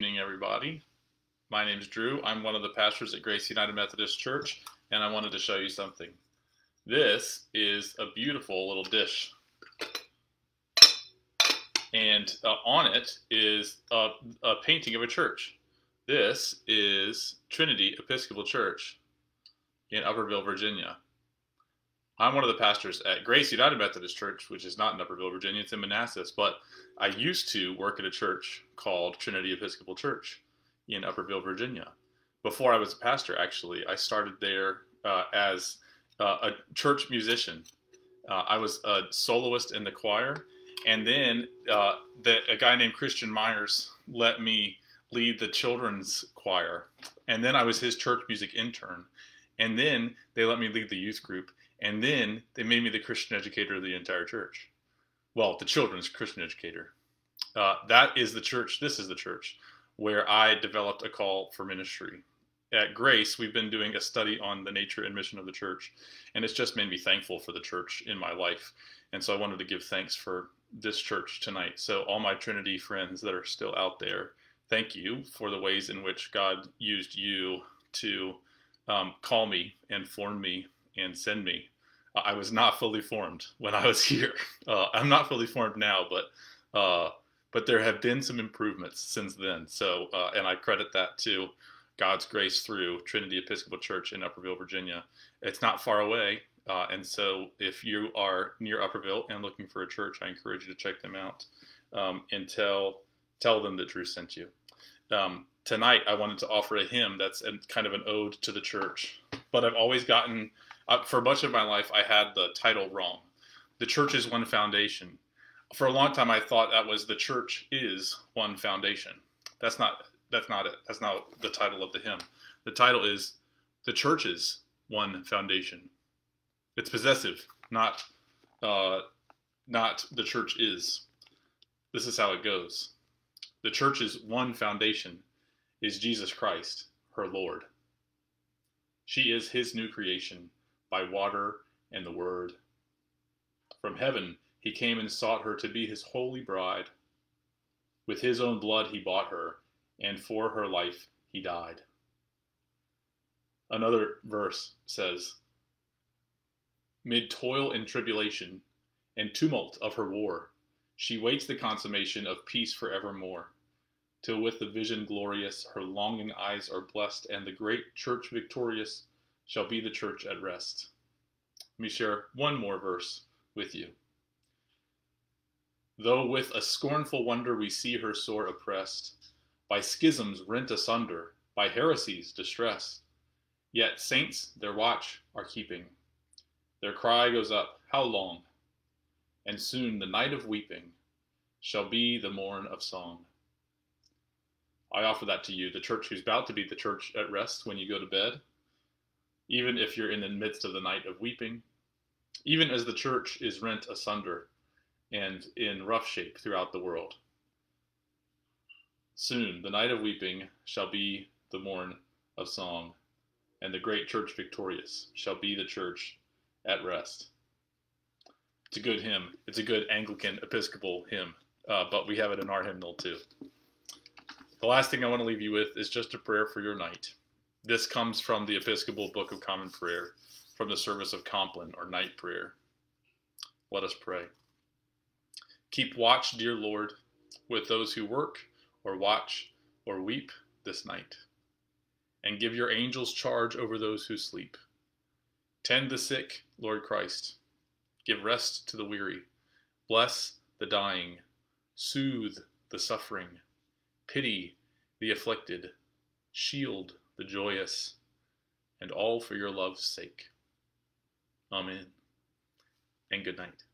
evening, everybody. My name is Drew. I'm one of the pastors at Grace United Methodist Church, and I wanted to show you something. This is a beautiful little dish. And uh, on it is a, a painting of a church. This is Trinity Episcopal Church in Upperville, Virginia. I'm one of the pastors at Grace United Methodist Church, which is not in Upperville, Virginia. It's in Manassas. But I used to work at a church called Trinity Episcopal Church in Upperville, Virginia. Before I was a pastor, actually, I started there uh, as uh, a church musician. Uh, I was a soloist in the choir. And then uh, the, a guy named Christian Myers let me lead the children's choir. And then I was his church music intern. And then they let me lead the youth group and then they made me the Christian educator of the entire church. Well, the children's Christian educator. Uh, that is the church. This is the church where I developed a call for ministry. At Grace, we've been doing a study on the nature and mission of the church, and it's just made me thankful for the church in my life. And so I wanted to give thanks for this church tonight. So, all my Trinity friends that are still out there, thank you for the ways in which God used you to um, call me and form me and send me. Uh, I was not fully formed when I was here. Uh, I'm not fully formed now, but uh, but there have been some improvements since then. So, uh, and I credit that to God's grace through Trinity Episcopal Church in Upperville, Virginia. It's not far away, uh, and so if you are near Upperville and looking for a church, I encourage you to check them out um, and tell tell them that Drew sent you. Um, tonight, I wanted to offer a hymn that's a, kind of an ode to the church, but I've always gotten uh, for much of my life, I had the title wrong. The church is one foundation. For a long time, I thought that was the church is one foundation. That's not. That's not it. That's not the title of the hymn. The title is the church is one foundation. It's possessive, not uh, not the church is. This is how it goes. The church's one foundation is Jesus Christ, her Lord. She is his new creation by water and the word. From heaven he came and sought her to be his holy bride. With his own blood he bought her, and for her life he died. Another verse says, Mid toil and tribulation and tumult of her war, she waits the consummation of peace forevermore. Till with the vision glorious her longing eyes are blessed, and the great church victorious shall be the church at rest. Let me share one more verse with you. Though with a scornful wonder we see her sore oppressed, by schisms rent asunder, by heresies distressed, yet saints their watch are keeping. Their cry goes up, How long? And soon the night of weeping shall be the morn of song. I offer that to you, the church who's about to be the church at rest when you go to bed even if you're in the midst of the night of weeping, even as the church is rent asunder and in rough shape throughout the world. Soon the night of weeping shall be the morn of song, and the great church victorious shall be the church at rest. It's a good hymn. It's a good Anglican Episcopal hymn, uh, but we have it in our hymnal too. The last thing I want to leave you with is just a prayer for your night. This comes from the Episcopal Book of Common Prayer, from the service of Compline or night prayer. Let us pray. Keep watch, dear Lord, with those who work or watch or weep this night, and give your angels charge over those who sleep. Tend the sick, Lord Christ. Give rest to the weary. Bless the dying. Soothe the suffering. Pity the afflicted. Shield the joyous, and all for your love's sake. Amen. And good night.